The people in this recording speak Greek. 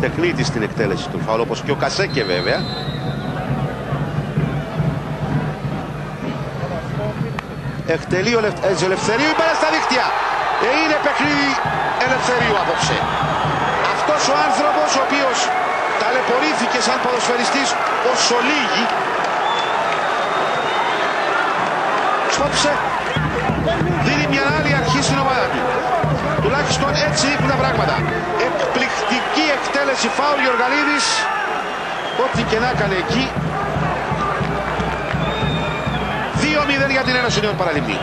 τεχνίτη στην εκτέλεση του φάουλ, όπως και ο Κασέκε βέβαια. Εκτελεί ο Λευ- ε, Ελευθερίου, η μπάλα στα δίχτυα. Ε, είναι παιχνίδι Ελευθερίου απόψε. Αυτός ο άνθρωπος ο οποίος ταλαιπωρήθηκε σαν ποδοσφαιριστής όσο λίγοι σκόπισε δίνει μια άλλη αρχή στην ομάδα του. Τουλάχιστον έτσι δείχνουν τα πράγματα. Εκπληκτική εκτέλεση φάουλ Γιωργαλίδης. Ό,τι και να έκανε εκεί. 2-0 για την Ένωση Νέων Παραλυμπή.